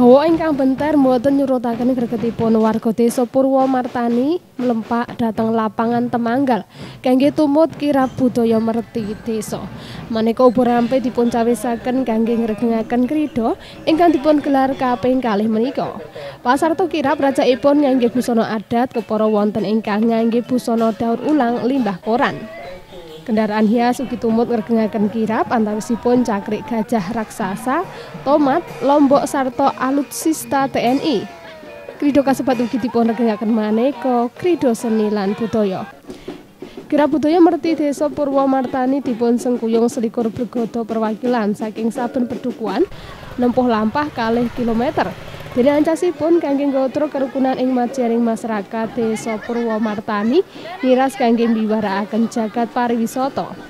Hawa ingkang benter mboten nyurutaken gregetipun warga desa Purwomartani mlempak dhateng lapangan Temanggal kangge tumut kirab budaya merti desa. Maneka ubur rampe dipun cawisaken kangge ngregengaken krida ingkang dipun gelar kaping kalih menika. Pasarta kirab rajakipun ngangge busana adat kepara wonten ingkang ngangge busana daur ulang limbah koran. Kendaraan hias ugi tumut ngregengaken kirap antawisipun cakrik gajah raksasa, tomat, lombok sarta alutsista TNI. Krida kasebat ugi dipun regengaken maneka krida seni lan budaya. Kirap budaya merti desa Purwomartani dipun sengkuyung selikur bergodo perwakilan saking saben pedukuan nempuh lampah kalih kilometer. Dene ancasipun kangge nggotro kerukunan ing majaring masyarakat Desa Purwomartani miras kangge mbiwarakaken jagat pariwisata.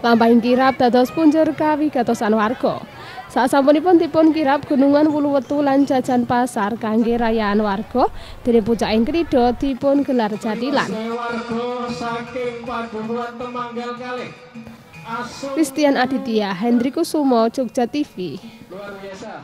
Lampahin kirab dados punjer kawigatosan warga. Sasampunipun dipun kirab gunungan wulu wetu lan jajan pasar kangge rayaan warga, dene pucak ing kridha dipun gelar jadilan. Warga saking padumuan temanggal kalih. Christian Aditya, Hendri Kusumo, Jogja TV. Luar biasa.